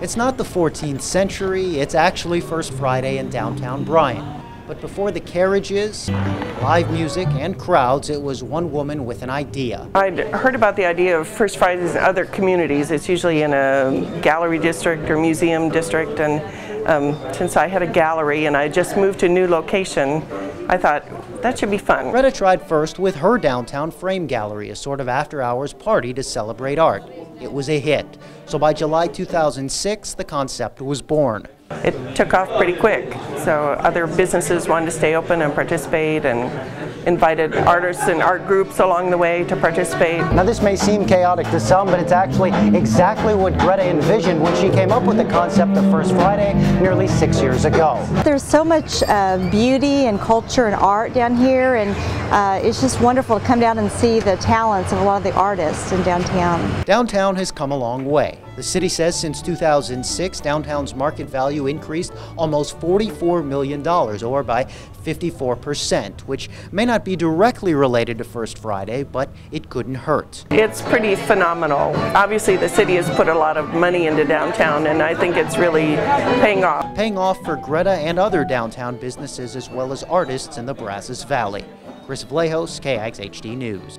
It's not the 14th century, it's actually First Friday in downtown Bryan. But before the carriages, live music, and crowds, it was one woman with an idea. I'd heard about the idea of First Fridays in other communities. It's usually in a gallery district or museum district, and um, since I had a gallery and I just moved to a new location, I thought that should be fun. Greta tried first with her downtown frame gallery, a sort of after hours party to celebrate art. It was a hit. So by July 2006, the concept was born. It took off pretty quick, so other businesses wanted to stay open and participate and invited artists and art groups along the way to participate. Now this may seem chaotic to some, but it's actually exactly what Greta envisioned when she came up with the concept of First Friday nearly six years ago. There's so much uh, beauty and culture and art down here and uh, it's just wonderful to come down and see the talents of a lot of the artists in downtown. Downtown has come a long way. The city says since 2006, downtown's market value increased almost $44 million, or by 54%, which may not be directly related to First Friday, but it couldn't hurt. It's pretty phenomenal. Obviously, the city has put a lot of money into downtown, and I think it's really paying off. Paying off for Greta and other downtown businesses as well as artists in the Brazos Valley. Chris Vlahos, KAGS HD News.